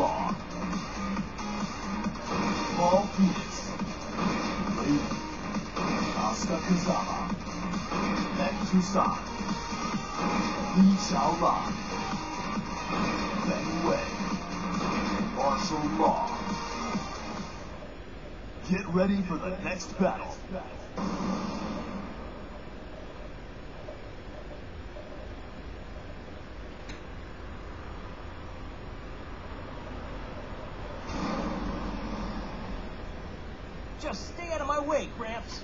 Raw. Paul Phoenix. Blade. Asuka Kazama. Baek Doo San. Lee Chaolan. Feng Wei. Marshall Law. Get ready for the next battle. Just stay out of my way, Gramps.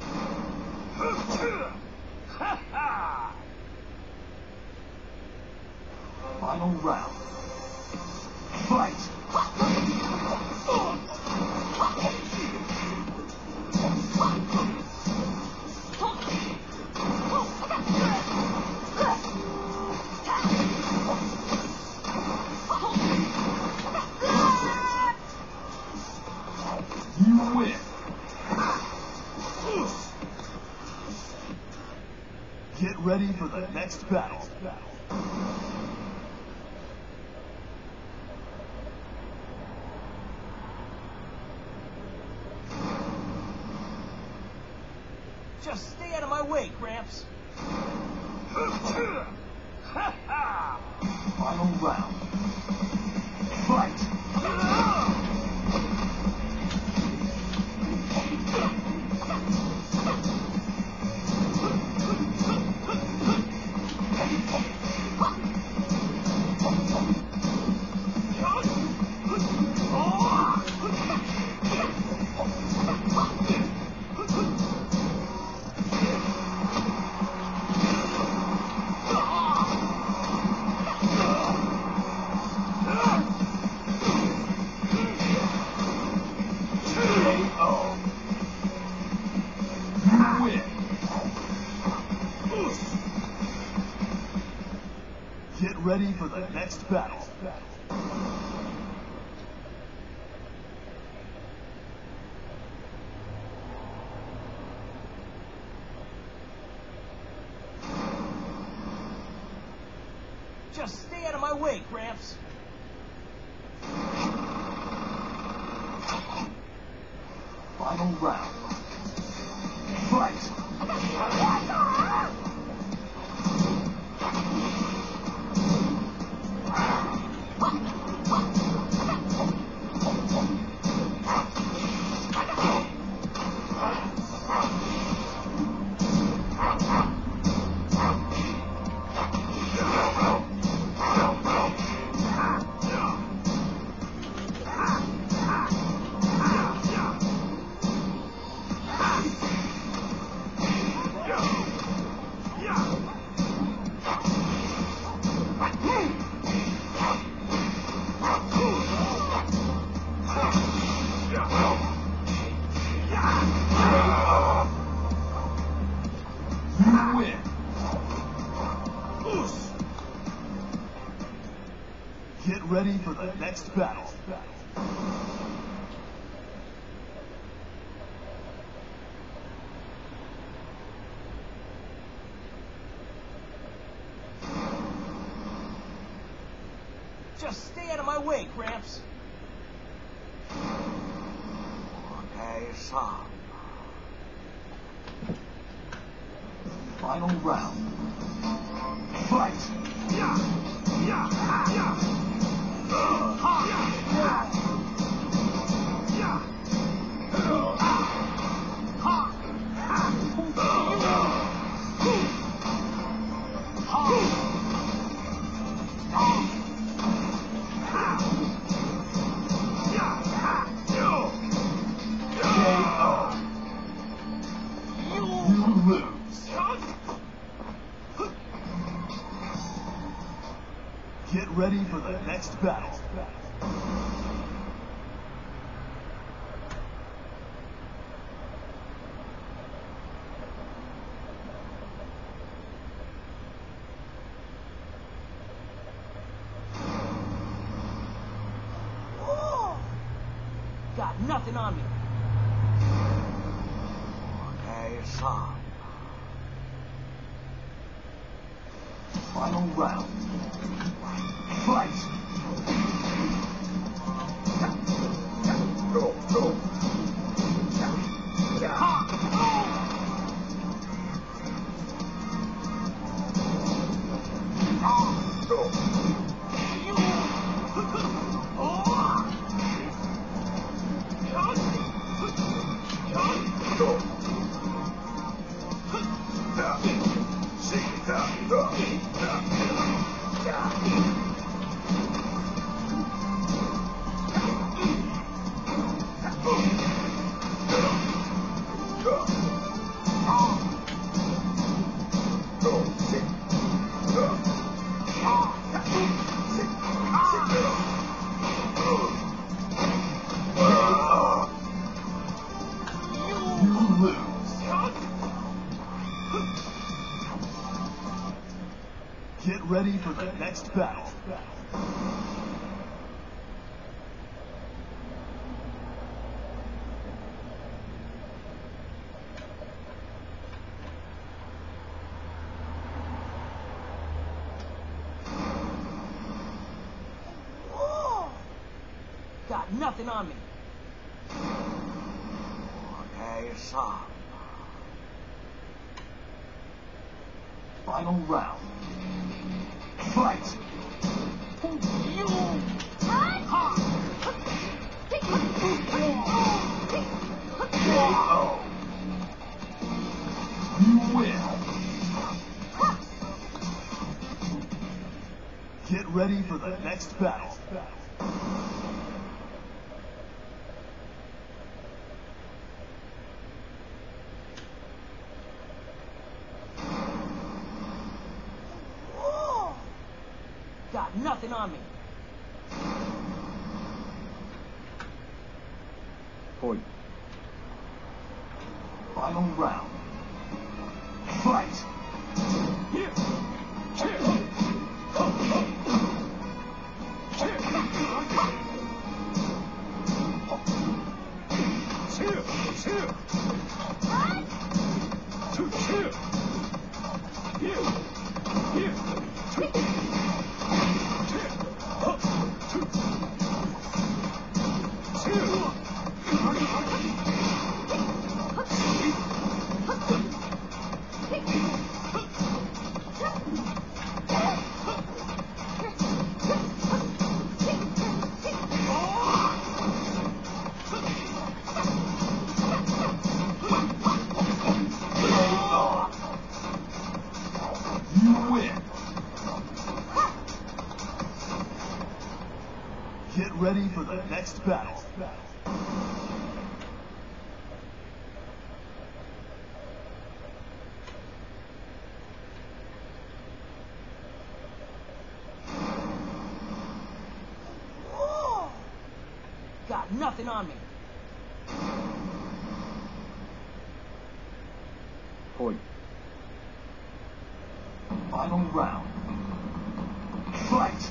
Final round. For the next battle. Just stay out of my way, Gramps. Final round. Next battle. Just stay out of my way, Gramps. Final round. For the next battle. Just stay out of my way, Gramps. Okay, son. Final round. Fight! KO. Next battle. Got nothing on me. Okay, son. Final round. Fight! Next battle. Got nothing on me. Okay, son. Final round. Fight! KO. You win. Get ready for the next battle. Whoa! Got nothing on me. Point. Final round. Fight! Get ready for the next battle. Whoa! Got nothing on me. Point. Final round. Fight!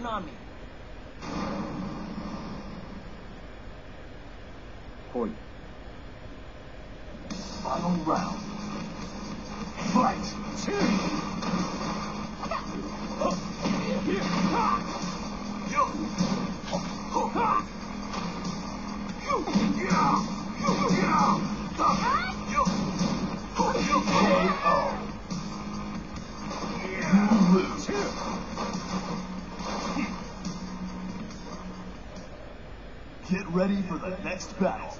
On. Point. Final round. Fight! KO. Next battle.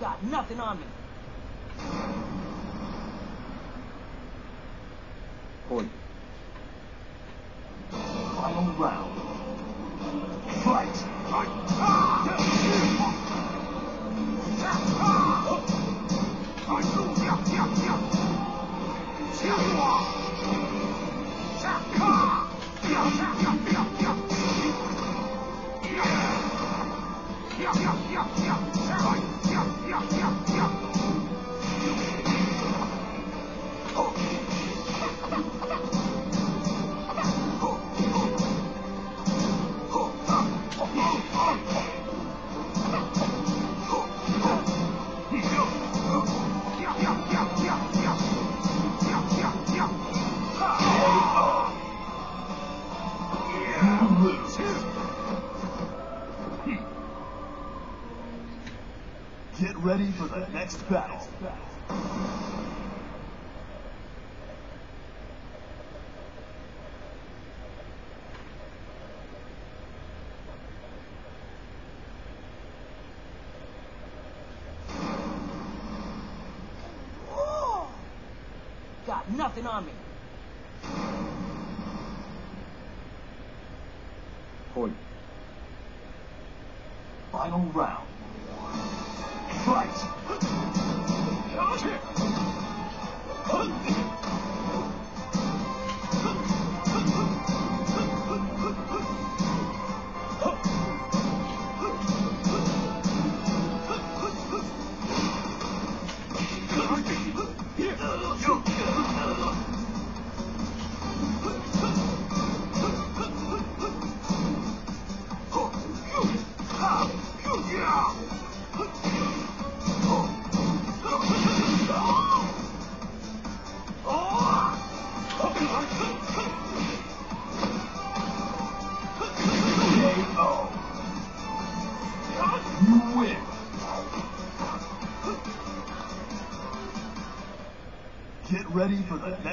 Got nothing on me. Fight! KO. Next battle. Got nothing on me. Point. Final round.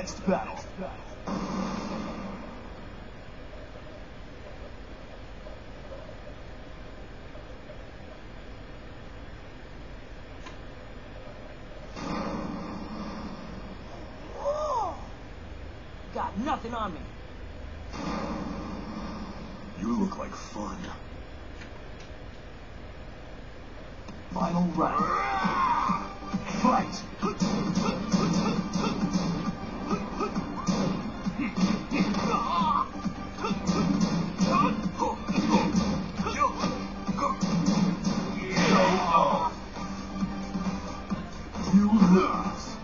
Next battle. Got nothing on me. You look like fun. Final round. Fight! You lose.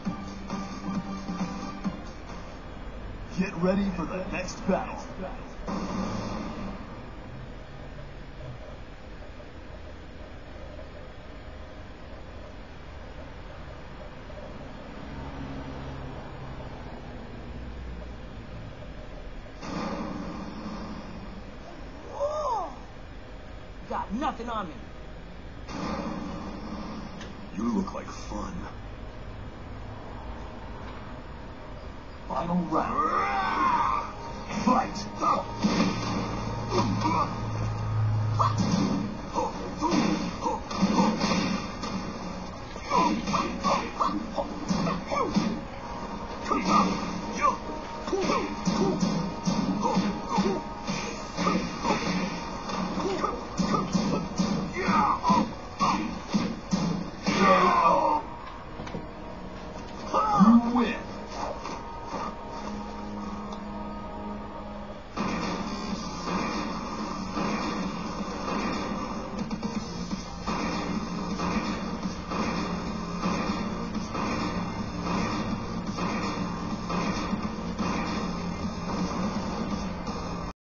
Get ready for the next battle. Got nothing on me. You look like fun. Final round. Fight! Come on!